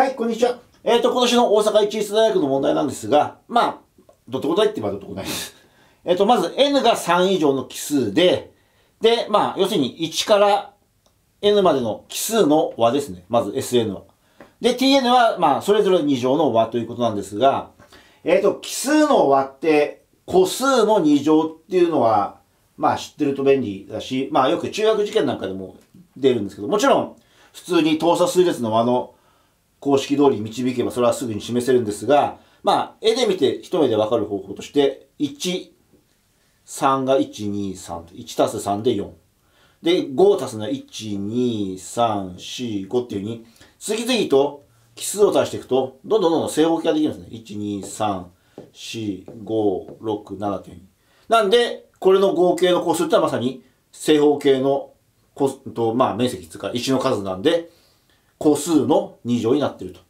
はい、こんにちは。えっ、と、今年の大阪市立大学の問題なんですが、まあ、どってことないって言えばどってことないです。えっ、と、まず n が3以上の奇数で、で、まあ、要するに1から n までの奇数の和ですね。まず SN は。で、tn は、まあ、それぞれ2乗の和ということなんですが、えっ、と、奇数の和って、個数の2乗っていうのは、まあ、知ってると便利だし、まあ、よく中学受験なんかでも出るんですけど、もちろん、普通に等差数列の和の公式通り導けばそれはすぐに示せるんですが、まあ、絵で見て一目でわかる方法として、1、3が1、2、3と、1たす3で4。で、5たすのは1、2、3、4、5っていう風に、次々と奇数を足していくと、どんどんどんどん正方形ができるんですね。1、2、3、4、5、6、7っていう風に。なんで、これの合計の個数ってのはまさに正方形の個と、まあ、面積つうか、石の数なんで、個数の2乗になっていると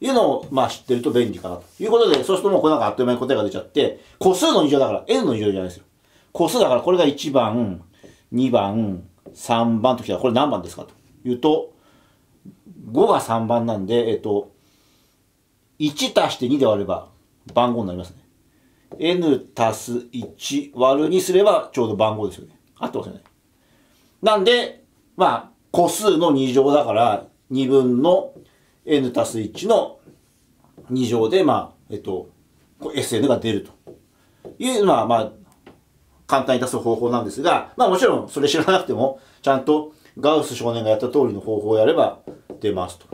いうのを、まあ、知ってると便利かなということで、そうするともうこれなんかあっという間に答えが出ちゃって、個数の2乗だから n の2乗じゃないですよ。個数だからこれが1番、2番、3番ときたらこれ何番ですかというと、5が3番なんで、えっと、1足して2で割れば番号になりますね。n 足す1割る2すればちょうど番号ですよね。合ってますよね。なんで、まあ、個数の2乗だから、2分の n 足す1の2乗で、まあ、えっと、SN が出るというのは、まあ、簡単に出す方法なんですが、まあもちろんそれ知らなくても、ちゃんとガウス少年がやった通りの方法をやれば出ますと。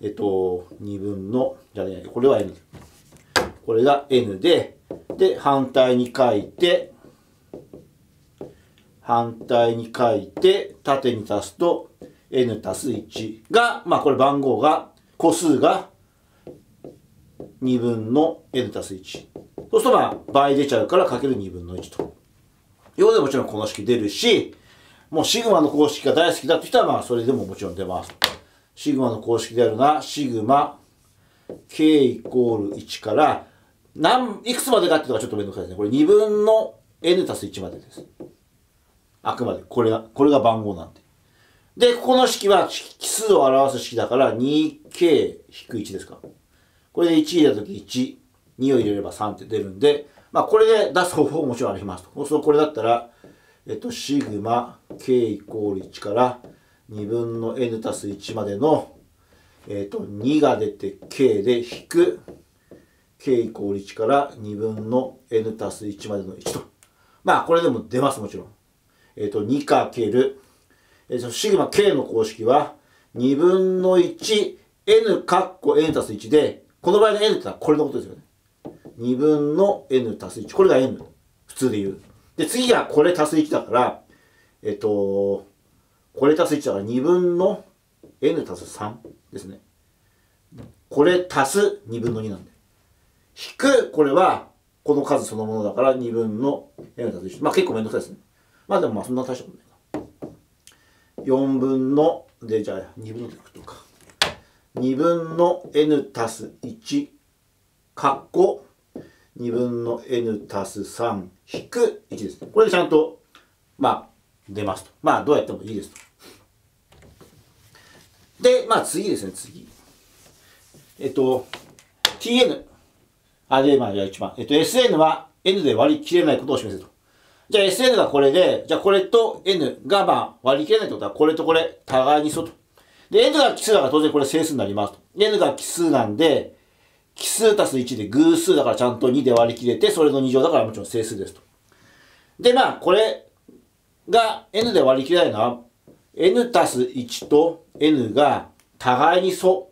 えっと、2分の、じゃね、これは n。これが n で、で、反対に書いて、反対に書いて、縦に足すと n 足す1が、まあこれ番号が、個数が2分の n 足す1。そうするとまあ倍出ちゃうからかける2分の1と。いうでもちろんこの式出るし、もうシグマの公式が大好きだって人はまあそれでももちろん出ます。シグマの公式であるのは、シグマ k イコール1から、何、いくつまでかっていうのがちょっとめんどくさいですね。これ2分の n 足す1までです。あくまで。これが、これが番号なんで。で、ここの式は奇数を表す式だから 2k-1 ですか。これで1入れたとき1、2を入れれば3って出るんで、まあこれで出す方法ももちろんありますと。そうするとこれだったら、えっと、シグマ k イコール1から2分の n 足す1までの、えっと、2が出て k で引く k イコール1から2分の n 足す1までの1と。まあこれでも出ますもちろん。えっと、2かける、シグマ k の公式は2分の 1n かっこ n 足す1で、この場合の n ってのはこれのことですよね。2分の n 足す1。これが n。普通で言う。で、次がこれ足す1だから、えっと、これ足す1だから2分の n 足す3ですね。これ足す2分の2なんで。引く、これは、この数そのものだから2分の n 足す1。まあ結構めんどくさいですね。まあでもまあそんな大したことない。4分の、で、じゃあ2分のとか。2分の n 足す1、かっこ、2分の n 足す3引く1です。これでちゃんと、まあ、出ますと。まあ、どうやってもいいですと。で、まあ、次ですね、次。えっと、tn。あ、で、まあ、じゃあ1番。えっと、sn は n で割り切れないことを示せと。じゃあ sn がこれで、じゃあこれと n がまあ割り切れないってことは、これとこれ、互いにそうと。で、n が奇数だから当然これ整数になりますと。n が奇数なんで、奇数足す1で偶数だからちゃんと2で割り切れて、それの2乗だからもちろん整数ですと。で、まあ、これが n で割り切れないのは、n 足す1と n が互いに素。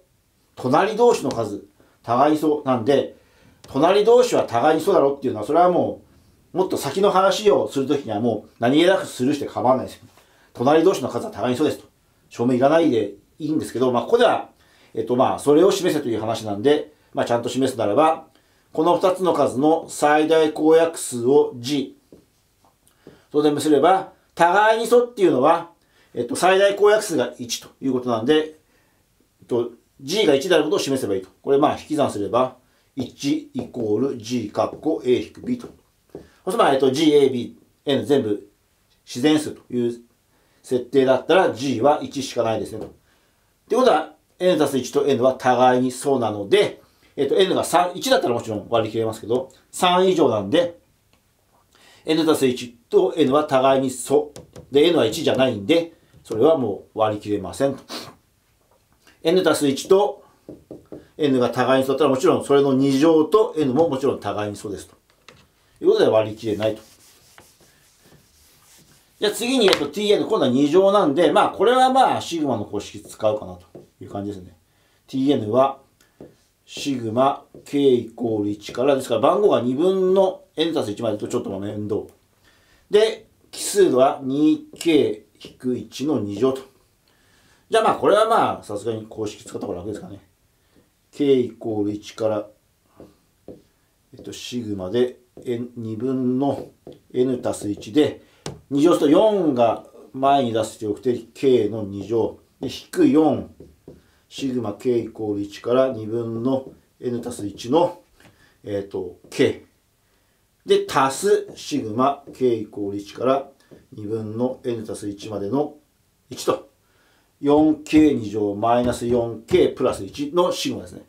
隣同士の数、互いに素なんで、隣同士は互いに素だろっていうのは、それはもう、もっと先の話をするときにはもう何気なくスルーして構わないですよ。隣同士の数は互いに素ですと。証明いらないでいいんですけど、まあ、ここでは、えっと、まあ、それを示せという話なんで、まあ、ちゃんと示すならば、この2つの数の最大公約数を g。当然結れば、互いに素っていうのは、えっと、最大公約数が1ということなんで、えっと、g が1であることを示せばいいと。これまあ引き算すれば、1イコール g カッコ a 引く b と。そうすると、えっと、g, a, b, n 全部自然数という設定だったら g は1しかないですねと。ってことは、n たす1と n は互いに素なので、えっ、と、n が3、1だったらもちろん割り切れますけど、3以上なんで、n たす1と n は互いに素。で、n は1じゃないんで、それはもう割り切れません。n たす1と n が互いに素だったらもちろんそれの2乗と n ももちろん互いに素ですと。いうことで割り切れないと。じゃあ次に、えっと、tn、今度は2乗なんで、まあ、これはまあ、シグマの公式使うかなという感じですね。tn は、シグマ k イコール1から、ですから番号が2分の n たす1までとちょっと面倒。で、奇数は 2k-1 の2乗と。じゃあまあ、これはまあ、さすがに公式使った方が楽ですかね。k イコール1から、えっと、シグマで、N、2分の n たす1で、2乗すると4が前に出しておくて k の2乗。で、引く4、シグマ k イコール1から2分の n たす1の、えっ、ー、と、k。で、足すシグマ k イコール1から2分の n たす1までの1と。4k2 乗マイナス 4k プラス1のシグマですね。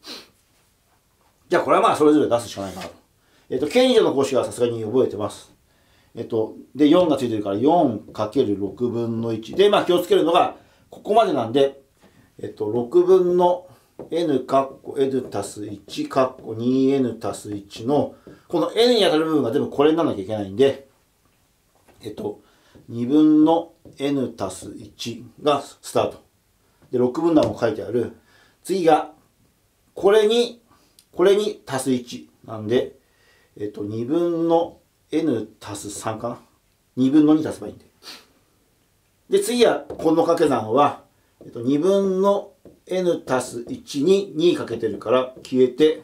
じゃあこれはまあそれぞれ出すしかないかなと。えっ、と、k2 乗の公式はさすがに覚えてます。えっと、で、4がついてるから 4×6 分の1。で、まあ気をつけるのが、ここまでなんで、えっと、6分の n かっこ n 足す1かっこ 2n 足す1の、この n に当たる部分が全部これにならなきゃいけないんで、えっと、2分の n 足す1がスタート。で、6分段も書いてある。次が、これに、これに足す1なんで、えっと、2分の n 足す3かな？2分の2足せばいいんで。で、次は、この掛け算は、えっと、2分の n 足す1に2かけてるから消えて、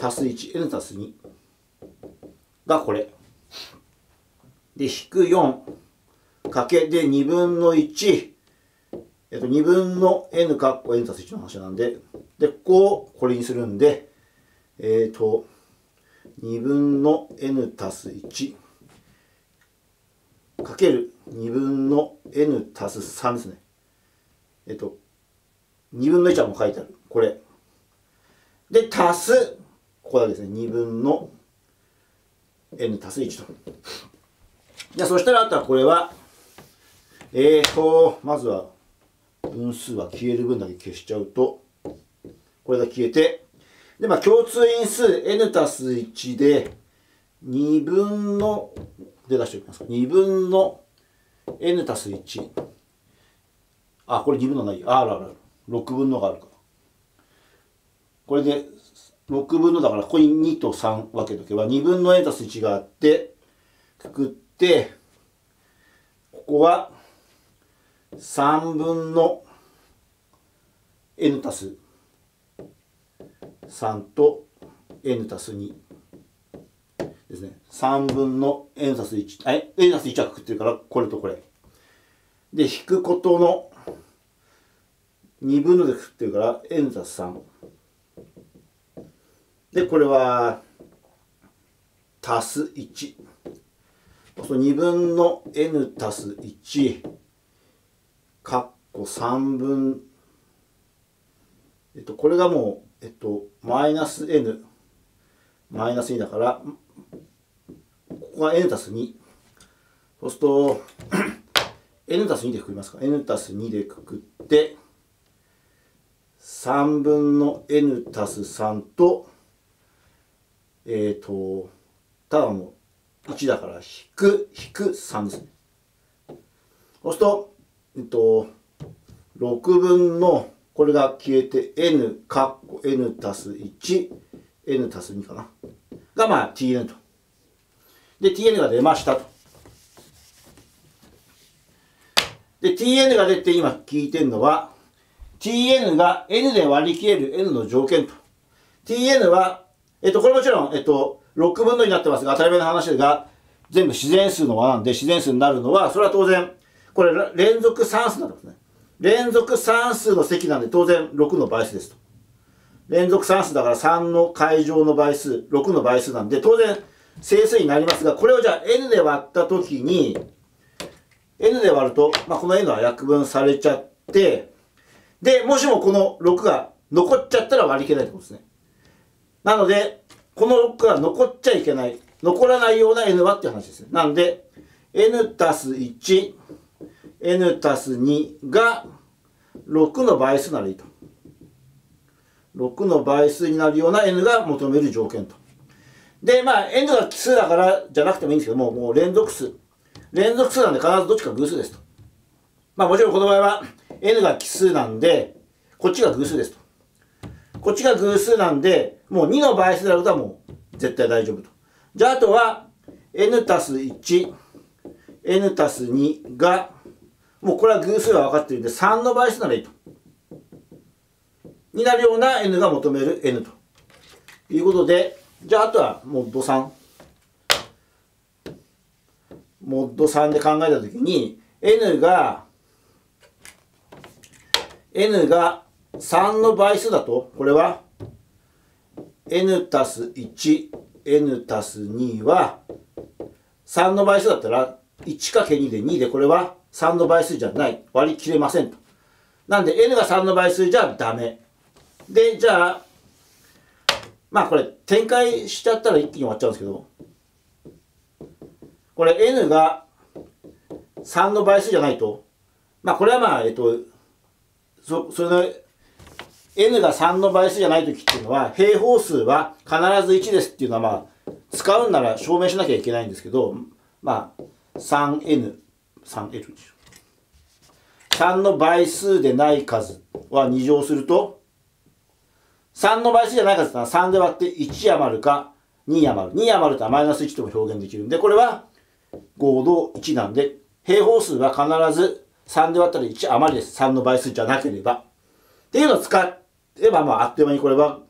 足す1、n 足す2がこれ。で、引く4かけで2分の1、えっと、2分の n かっこ n 足す1の話なんで、で、ここをこれにするんで、えっ、ー、と、2分の n 足す1かける2分の n 足す3ですね。えっと、2分の1はもう書いてある。これ。で、足す、ここだけですね。2分の n 足す1と。じゃあ、そしたらあとはこれは、えーと、まずは、分数は消える分だけ消しちゃうと、これが消えて、で、まあ、共通因数 n たす1で、2分の、で出しておきますか。2分の n たす1。あ、これ2分のない。あるあるある。6分のがあるか。これで、6分のだから、ここに2と3分けとけば、2分の n たす1があって、くくって、ここは3分の n たす3と n たす2ですね。3分の n たす1。はい、n たす1はくくってるから、これとこれ。で、引くことの2分のでくくってるから、n たす3。で、これは、足す1。その2分の n 足す1、かっこ3分、えっと、これがもう、えっと、マイナス n、マイナス2だから、ここが n たす2。そうすると、n たす2でくくりますか。n たす2でくくって、3分の n たす3と、えっ、ー、と、ただの1だから引く、引く3ですね。そうすると、えっと、6分のこれが消えて n かっこ n たす1 n たす2かな。がまあ tn と。で tn が出ましたと。で tn が出て今聞いてるのは tn が n で割り切れる n の条件と。Tn はえっとこれもちろんえっと6分のになってますが当たり前の話が全部自然数の和なんで自然数になるのはそれは当然これ連続算数なんですね。連続算数の積なんで当然6の倍数ですと。連続算数だから3の階乗の倍数、6の倍数なんで当然整数になりますが、これをじゃあ n で割ったときに、n で割ると、まあ、この n は約分されちゃって、で、もしもこの6が残っちゃったら割り切れないってことですね。なので、この6が残っちゃいけない。残らないような n はっていう話ですね。なんで、n たす1、n たす2が6の倍数ならいいと。6の倍数になるような n が求める条件と。で、まあ、n が奇数だからじゃなくてもいいんですけども、もう連続数。連続数なんで必ずどっちか偶数ですと。まあもちろんこの場合は n が奇数なんで、こっちが偶数ですと。こっちが偶数なんで、もう2の倍数であることはもう絶対大丈夫と。じゃああとは n たす1、n たす2が、もうこれは偶数が分かっているんで3の倍数ならいいと。になるような n が求める n ということで、じゃああとはモッド3。モッド3で考えたときに、n が、n が3の倍数だと、これは n たす1、n たす2は、3の倍数だったら 1×2 で2でこれは3の倍数じゃない。割り切れませんと。なんで n が3の倍数じゃダメ。で、じゃあ、まあこれ展開しちゃったら一気に終わっちゃうんですけど、これ n が3の倍数じゃないと、まあこれはまあ、えっと、そ、それの n が3の倍数じゃないときっていうのは、平方数は必ず1ですっていうのはまあ、使うんなら証明しなきゃいけないんですけど、まあ、3n、3l 3の倍数でない数は2乗すると、3の倍数じゃないかって言ったら3で割って1余るか2余る。2余るとはマイナス1とも表現できるんで、これは合同1なんで、平方数は必ず3で割ったら1余りです。3の倍数じゃなければ。っていうのを使えば、まあ、あっという間にこれは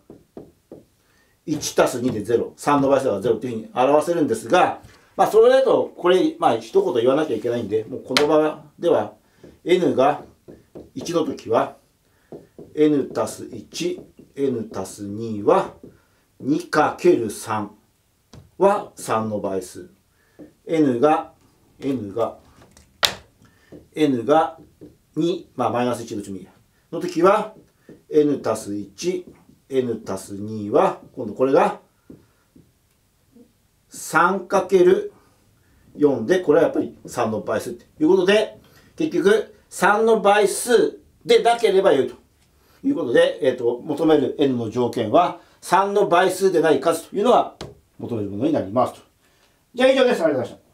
1たす2で0。3の倍数は0というふうに表せるんですが、まあ、それだと、これ、まあ、一言言わなきゃいけないんで、もうこの場では、n が1の時は、n たす1、n たす2は 2×3 は3の倍数。N が n が n が2まあマイナス1どっちもいいや。の時は n たす 1n たす2は今度これが 3×4 でこれはやっぱり3の倍数ということで結局3の倍数でなければよいということで、えっ、ー、と、求める n の条件は3の倍数でない数というのが求めるものになりますと。じゃあ以上です。ありがとうございました。